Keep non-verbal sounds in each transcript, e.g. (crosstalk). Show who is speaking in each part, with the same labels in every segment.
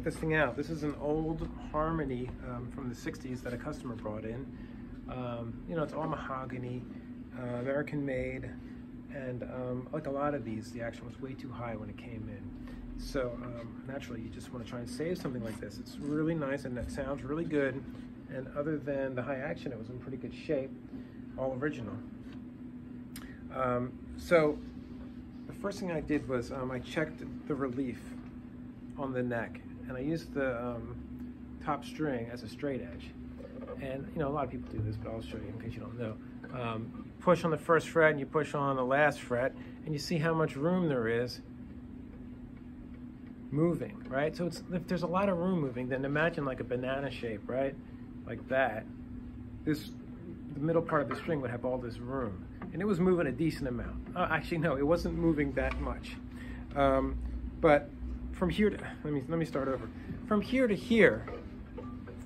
Speaker 1: check this thing out. This is an old Harmony um, from the 60s that a customer brought in. Um, you know, it's all mahogany, uh, American made, and um, like a lot of these, the action was way too high when it came in. So um, naturally, you just want to try and save something like this. It's really nice and it sounds really good. And other than the high action, it was in pretty good shape, all original. Um, so the first thing I did was um, I checked the relief on the neck, and I used the um, top string as a straight edge. And you know, a lot of people do this, but I'll show you in case you don't know. Um, push on the first fret and you push on the last fret, and you see how much room there is moving, right? So it's, if there's a lot of room moving, then imagine like a banana shape, right? Like that. This, the middle part of the string would have all this room. And it was moving a decent amount. Uh, actually, no, it wasn't moving that much. Um, but from here to, let me, let me start over. From here to here,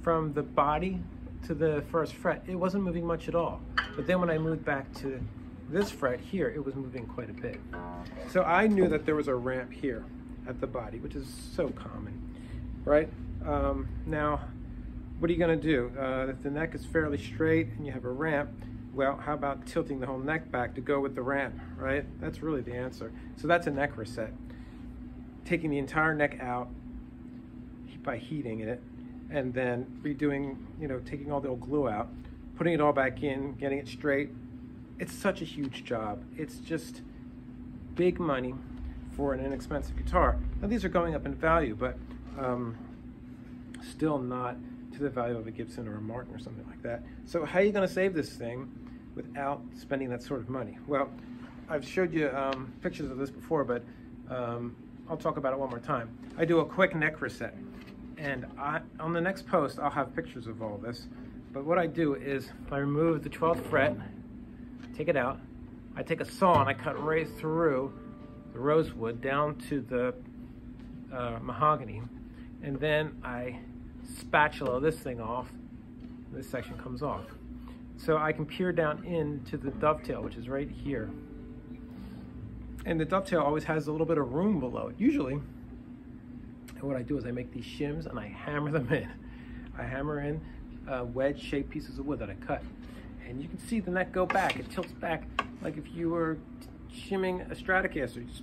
Speaker 1: from the body to the first fret, it wasn't moving much at all. But then when I moved back to this fret here, it was moving quite a bit. So I knew that there was a ramp here at the body, which is so common, right? Um, now, what are you gonna do? Uh, if the neck is fairly straight and you have a ramp, well, how about tilting the whole neck back to go with the ramp, right? That's really the answer. So that's a neck reset taking the entire neck out by heating it and then redoing, you know, taking all the old glue out, putting it all back in, getting it straight. It's such a huge job. It's just big money for an inexpensive guitar. Now these are going up in value, but um, still not to the value of a Gibson or a Martin or something like that. So how are you gonna save this thing without spending that sort of money? Well, I've showed you um, pictures of this before, but um, I'll talk about it one more time. I do a quick neck reset. And I, on the next post, I'll have pictures of all this. But what I do is I remove the 12th fret, take it out. I take a saw and I cut right through the rosewood down to the uh, mahogany. And then I spatula this thing off. This section comes off. So I can peer down into the dovetail, which is right here and the dovetail always has a little bit of room below it. Usually, what I do is I make these shims and I hammer them in. I hammer in uh, wedge-shaped pieces of wood that I cut. And you can see the neck go back. It tilts back like if you were shimming a Stratocaster. Just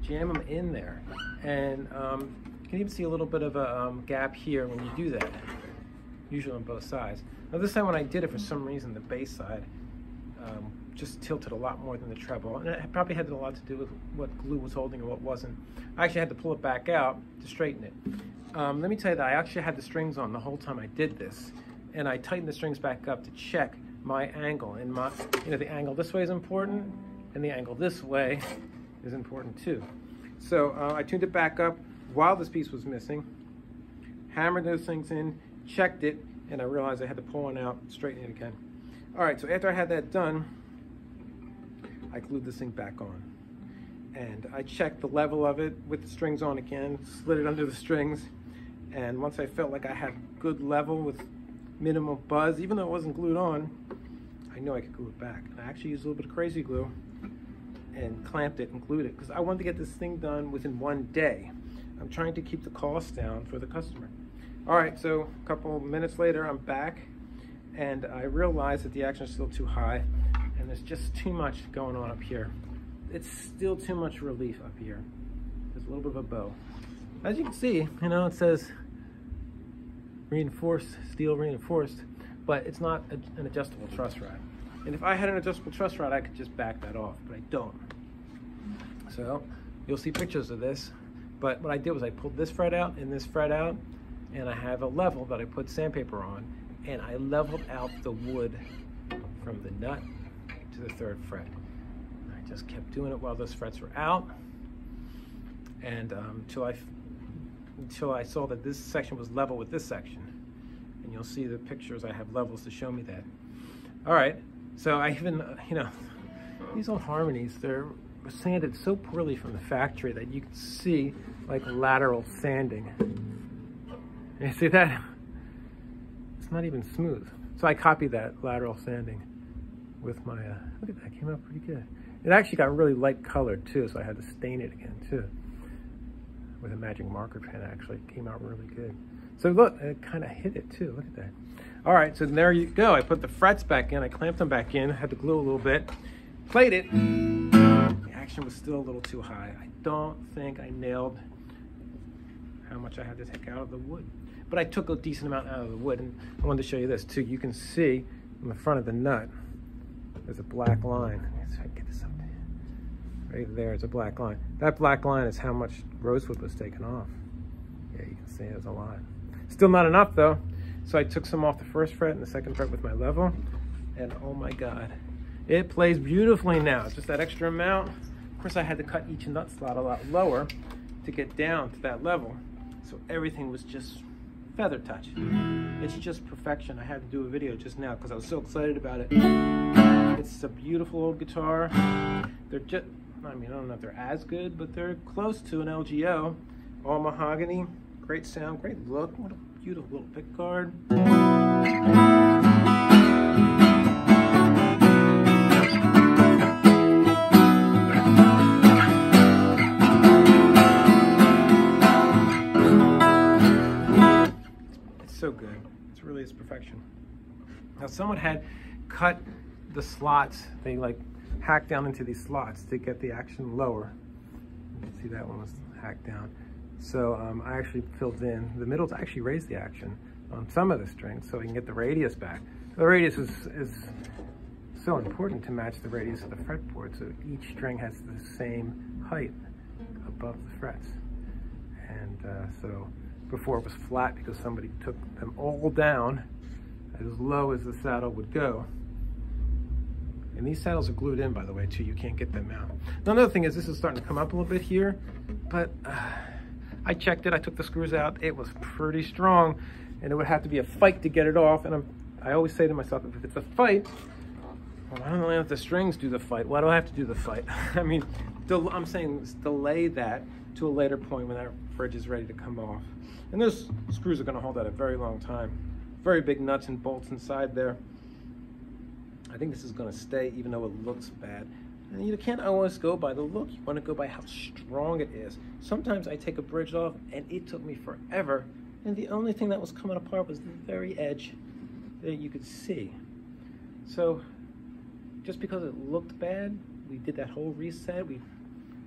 Speaker 1: jam them in there. And um, you can even see a little bit of a um, gap here when you do that, usually on both sides. Now this time when I did it, for some reason, the bass side um, just tilted a lot more than the treble. And it probably had a lot to do with what glue was holding and what wasn't. I actually had to pull it back out to straighten it. Um, let me tell you that I actually had the strings on the whole time I did this. And I tightened the strings back up to check my angle. And my, you know, the angle this way is important, and the angle this way (laughs) is important too. So uh, I tuned it back up while this piece was missing, hammered those things in, checked it, and I realized I had to pull one out, straighten it again. All right, so after I had that done, I glued this thing back on. And I checked the level of it with the strings on again, slid it under the strings. And once I felt like I had good level with minimal buzz, even though it wasn't glued on, I knew I could glue it back. And I actually used a little bit of crazy glue and clamped it and glued it because I wanted to get this thing done within one day. I'm trying to keep the cost down for the customer. All right, so a couple minutes later, I'm back and I realized that the action is still too high and there's just too much going on up here. It's still too much relief up here. There's a little bit of a bow. As you can see, you know, it says reinforced, steel reinforced, but it's not a, an adjustable truss rod. And if I had an adjustable truss rod, I could just back that off, but I don't. So you'll see pictures of this, but what I did was I pulled this fret out and this fret out, and I have a level that I put sandpaper on, and I leveled out the wood from the nut to the third fret. I just kept doing it while those frets were out and um, until I until I saw that this section was level with this section. And you'll see the pictures, I have levels to show me that. All right, so I even, uh, you know, these old harmonies, they're sanded so poorly from the factory that you can see like lateral sanding. You see that? It's not even smooth. So I copied that lateral sanding with my, uh, look at that, came out pretty good. It actually got really light colored too, so I had to stain it again too. with a magic marker pen actually. It came out really good. So look, it kind of hit it too. Look at that. All right, so there you go. I put the frets back in. I clamped them back in. Had to glue a little bit. Played it. The action was still a little too high. I don't think I nailed how much I had to take out of the wood. But I took a decent amount out of the wood. And I wanted to show you this too. You can see on the front of the nut, there's a black line. Let's try to get this up there. Right there is a black line. That black line is how much rosewood was taken off. Yeah, you can see there's a lot. Still not enough though. So I took some off the first fret and the second fret with my level. And oh my God, it plays beautifully now. Just that extra amount. Of course, I had to cut each nut slot a lot lower to get down to that level. So everything was just feather touch. It's just perfection. I had to do a video just now because I was so excited about it. It's a beautiful old guitar. They're just, I mean, I don't know if they're as good, but they're close to an LG-0. All mahogany, great sound, great look. What a beautiful little pick guard. It's so good. It's really its perfection. Now someone had cut the slots. They like hacked down into these slots to get the action lower. You can see that one was hacked down. So um, I actually filled in the middle to actually raise the action on some of the strings so we can get the radius back. The radius is, is so important to match the radius of the fretboard so each string has the same height above the frets. And uh, so before it was flat because somebody took them all down as low as the saddle would go. And these saddles are glued in, by the way, too. You can't get them out. Now, another thing is this is starting to come up a little bit here, but uh, I checked it. I took the screws out. It was pretty strong, and it would have to be a fight to get it off. And I'm, I always say to myself, if it's a fight, well, I don't let the strings do the fight. Why do I have to do the fight? (laughs) I mean, I'm saying delay that to a later point when that bridge is ready to come off. And those screws are going to hold that a very long time. Very big nuts and bolts inside there. I think this is going to stay even though it looks bad. And you can't always go by the look. You want to go by how strong it is. Sometimes I take a bridge off and it took me forever. And the only thing that was coming apart was the very edge that you could see. So just because it looked bad, we did that whole reset. We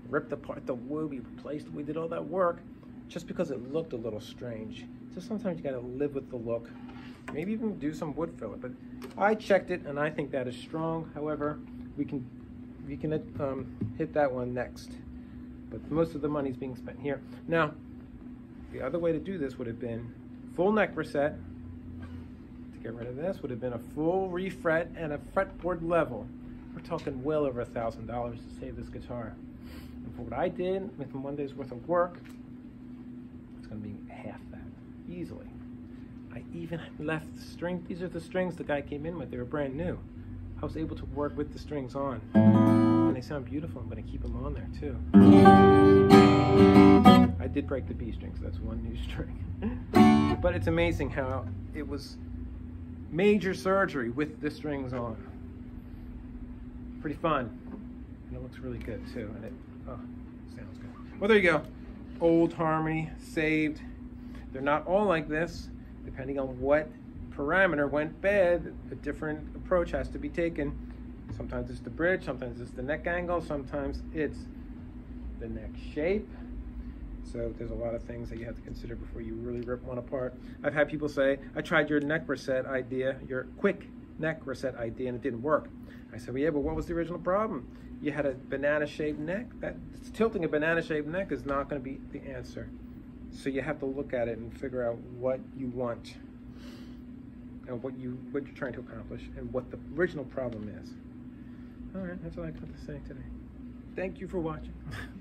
Speaker 1: ripped apart the wood, we replaced, we did all that work just because it looked a little strange. So sometimes you gotta live with the look. Maybe even do some wood filler, but I checked it and I think that is strong. However, we can we can um, hit that one next. But most of the money is being spent here. Now, the other way to do this would have been full neck reset. To get rid of this would have been a full refret and a fretboard level. We're talking well over a thousand dollars to save this guitar. And for what I did with one day's worth of work, it's going to be half that easily. I even left the string. These are the strings the guy came in with. They were brand new. I was able to work with the strings on. And they sound beautiful. I'm going to keep them on there too. I did break the B strings. So that's one new (laughs) string. but it's amazing how it was major surgery with the strings on. Pretty fun. And it looks really good too. And it oh, sounds good. Well, there you go. Old Harmony, saved. They're not all like this depending on what parameter went bad, a different approach has to be taken. Sometimes it's the bridge, sometimes it's the neck angle, sometimes it's the neck shape. So there's a lot of things that you have to consider before you really rip one apart. I've had people say, I tried your neck reset idea, your quick neck reset idea, and it didn't work. I said, well, yeah, but what was the original problem? You had a banana-shaped neck. That tilting a banana-shaped neck is not going to be the answer. So you have to look at it and figure out what you want and what you what you're trying to accomplish and what the original problem is. All right, that's all I got to say today. Thank you for watching. (laughs)